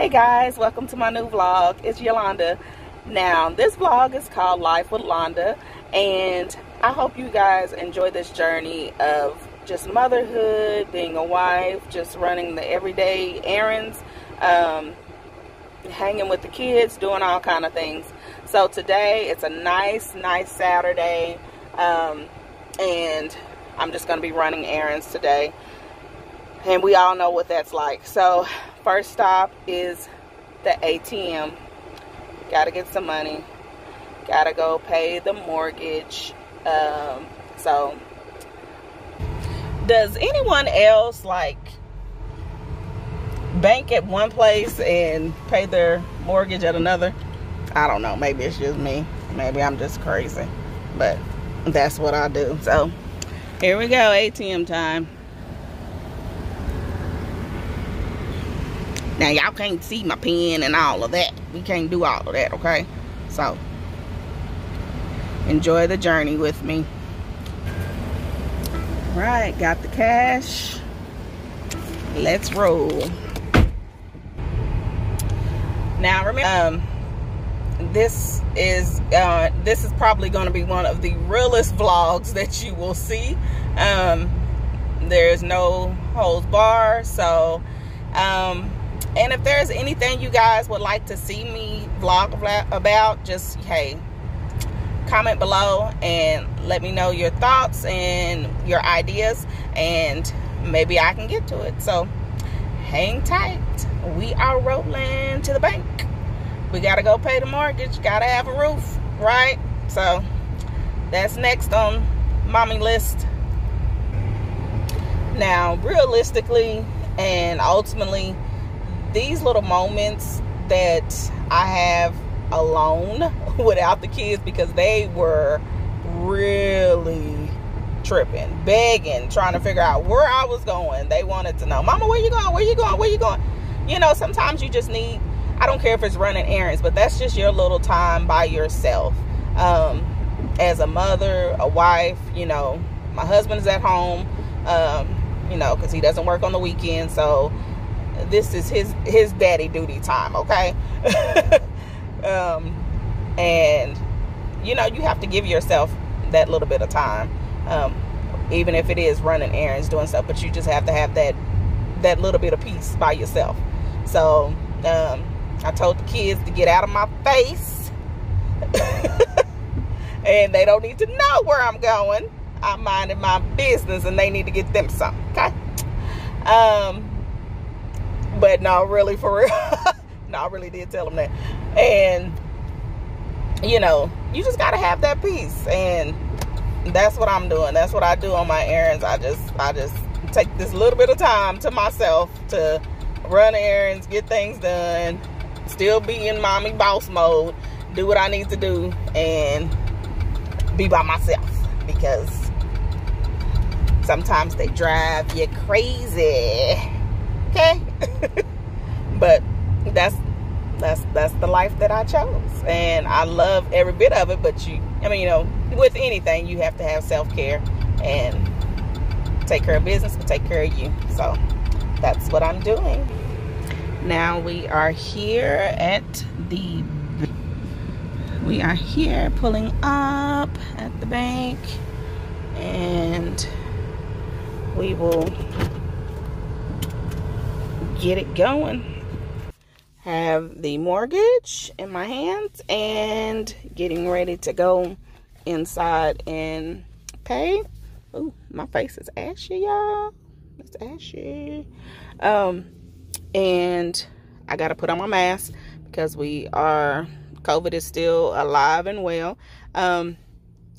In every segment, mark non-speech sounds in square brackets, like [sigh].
Hey guys, welcome to my new vlog. It's Yolanda. Now, this vlog is called Life with Landa, and I hope you guys enjoy this journey of just motherhood, being a wife, just running the everyday errands, um, hanging with the kids, doing all kind of things. So today, it's a nice, nice Saturday, um, and I'm just going to be running errands today. And we all know what that's like. So first stop is the ATM. Gotta get some money. Gotta go pay the mortgage. Um, so, does anyone else like bank at one place and pay their mortgage at another? I don't know. Maybe it's just me. Maybe I'm just crazy. But that's what I do. So, here we go. ATM time. Now, y'all can't see my pen and all of that. We can't do all of that, okay? So, enjoy the journey with me. Right, got the cash. Let's roll. Now, remember, um, this is uh, this is probably going to be one of the realest vlogs that you will see. Um, there's no holds bar, so um, and if there's anything you guys would like to see me vlog about, just, hey, comment below and let me know your thoughts and your ideas. And maybe I can get to it. So hang tight. We are rolling to the bank. We got to go pay the mortgage. Got to have a roof, right? So that's next on mommy list. Now, realistically and ultimately, these little moments that I have alone [laughs] without the kids because they were really tripping, begging, trying to figure out where I was going. They wanted to know, Mama, where you going? Where you going? Where you going? You know, sometimes you just need, I don't care if it's running errands, but that's just your little time by yourself. Um, as a mother, a wife, you know, my husband is at home, um, you know, because he doesn't work on the weekend. So this is his his daddy duty time okay? [laughs] Um and you know you have to give yourself that little bit of time um even if it is running errands doing stuff but you just have to have that that little bit of peace by yourself. So um i told the kids to get out of my face. [laughs] And they don't need to know where i'm going. I'm minding my business and they need to get them something okay? Um but no, really, for real. [laughs] no, I really did tell him that. And, you know, you just got to have that peace. And that's what I'm doing. That's what I do on my errands. I just, I just take this little bit of time to myself to run errands, get things done, still be in mommy boss mode, do what I need to do, and be by myself because sometimes they drive you crazy okay [laughs] but that's that's that's the life that I chose. And I love every bit of it but you I mean you know with anything you have to have self-care and take care of business and take care of you. So that's what I'm doing. Now we are here at the we are here pulling up at the bank and we will get it going. Have the mortgage in my hands and getting ready to go inside and pay. Ooh, my face is ashy, y'all. It's ashy. Um, and I got to put on my mask because we are, COVID is still alive and well. Um,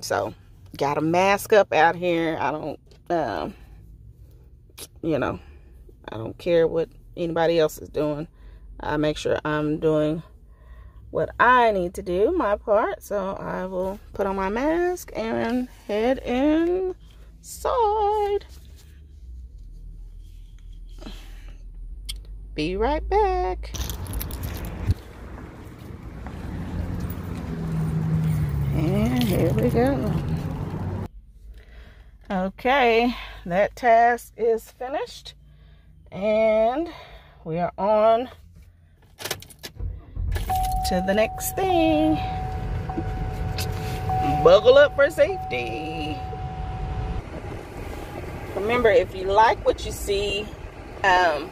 so got a mask up out here. I don't, um, you know, I don't care what anybody else is doing. I make sure I'm doing what I need to do, my part. So I will put on my mask and head inside. Be right back. And here we go. Okay, that task is finished and we are on to the next thing. Buckle up for safety. Remember, if you like what you see, um,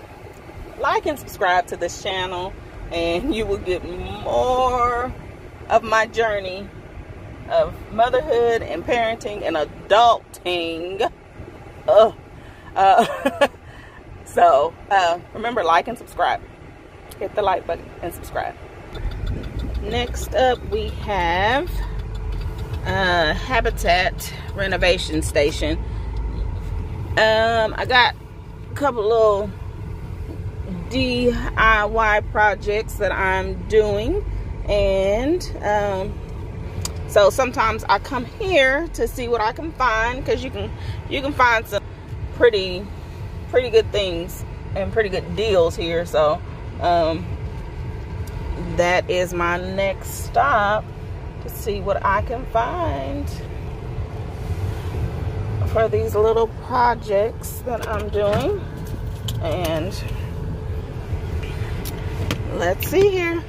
like and subscribe to this channel and you will get more of my journey of motherhood and parenting and adulting. Uh, uh, [laughs] [laughs] so uh, remember, like and subscribe. Hit the like button and subscribe. Next up, we have uh, Habitat Renovation Station. Um, I got a couple little DIY projects that I'm doing and um, so sometimes I come here to see what I can find because you can you can find some pretty pretty good things and pretty good deals here so um, that is my next stop to see what I can find for these little projects that I'm doing. And let's see here.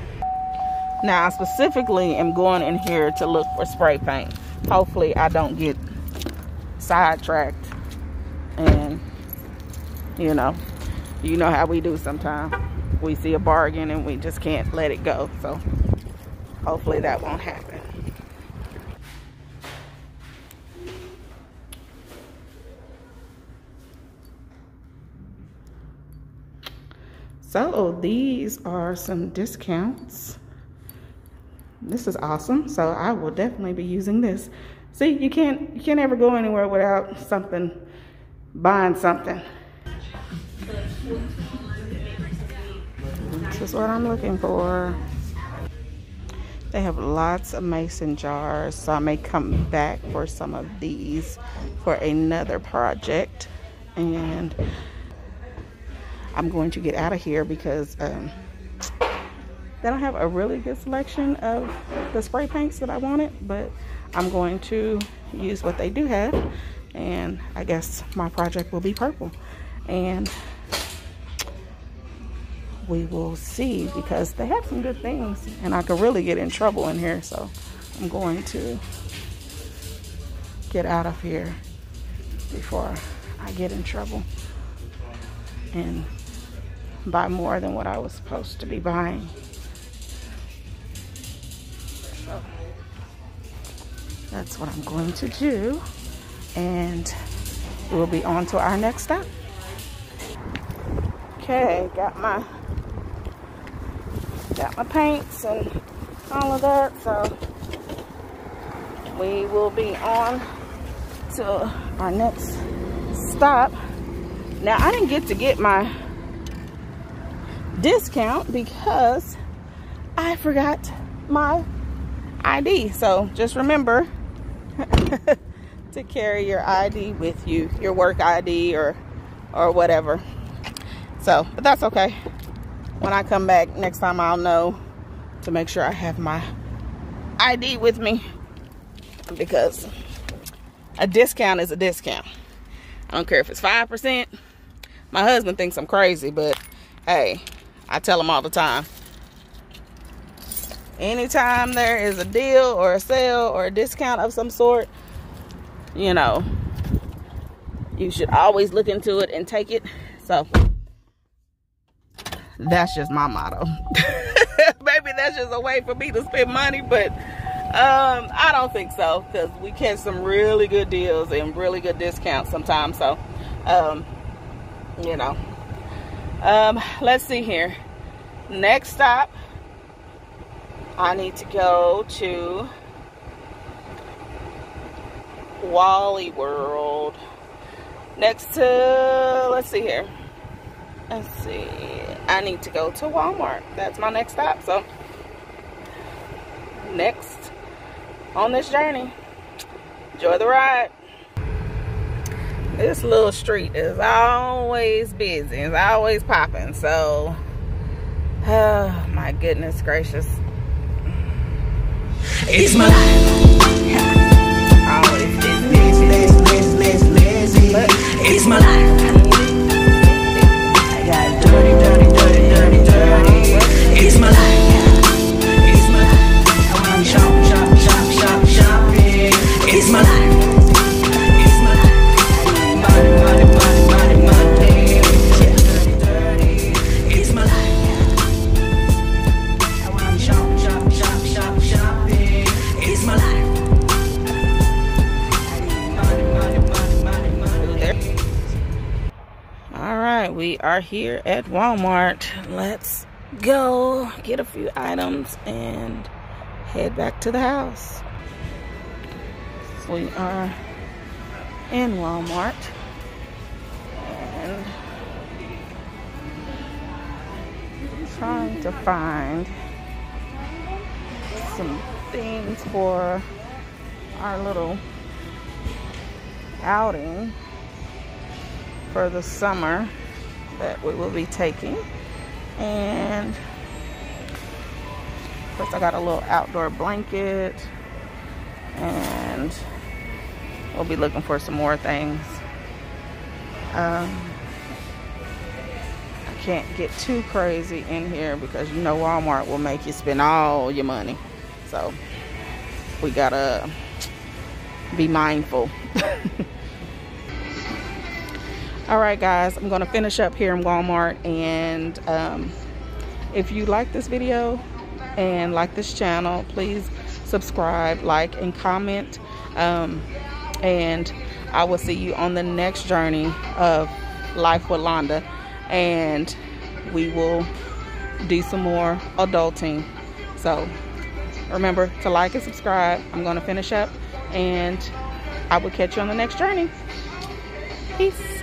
Now I specifically am going in here to look for spray paint. Hopefully I don't get sidetracked and you know you know how we do sometimes we see a bargain and we just can't let it go so hopefully that won't happen So these are some discounts. This is awesome. So I will definitely be using this. See, you can't you can't ever go anywhere without something buying something. This is what I'm looking for. They have lots of mason jars, so I may come back for some of these for another project. And I'm going to get out of here because um, they don't have a really good selection of the spray paints that I wanted, but I'm going to use what they do have. And I guess my project will be purple. And we will see because they have some good things and I could really get in trouble in here. So I'm going to get out of here before I get in trouble. And buy more than what I was supposed to be buying. So that's what I'm going to do. And we'll be on to our next stop. Okay, got my got my paints and all of that. So we will be on to our next stop. Now I didn't get to get my discount because I forgot my ID. So just remember [laughs] to carry your ID with you, your work ID or or whatever. So, but that's okay. When I come back next time, I'll know to make sure I have my ID with me because a discount is a discount. I don't care if it's 5%. My husband thinks I'm crazy, but hey, I tell him all the time. Anytime there is a deal or a sale or a discount of some sort, you know, you should always look into it and take it. So that's just my motto. [laughs] Maybe that's just a way for me to spend money, but um, I don't think so because we catch some really good deals and really good discounts sometimes. So, um, you know, um, let's see here. Next stop, I need to go to Wally World. Next to, let's see here. Let's see. I need to go to Walmart. That's my next stop. So, next on this journey. Enjoy the ride this little street is always busy. It's always popping. So, oh [sighs] my goodness gracious. It's my life. Always busy. It's my life. Here at Walmart. Let's go get a few items and head back to the house. We are in Walmart and trying to find some things for our little outing for the summer that we will be taking. And of course I got a little outdoor blanket and we'll be looking for some more things. Um, I can't get too crazy in here because you know Walmart will make you spend all your money. So we gotta be mindful. [laughs] all right guys i'm gonna finish up here in walmart and um, if you like this video and like this channel please subscribe like and comment um, and i will see you on the next journey of life with landa and we will do some more adulting. So remember to like and subscribe. I'm going to finish up and i will catch you on the next journey. Peace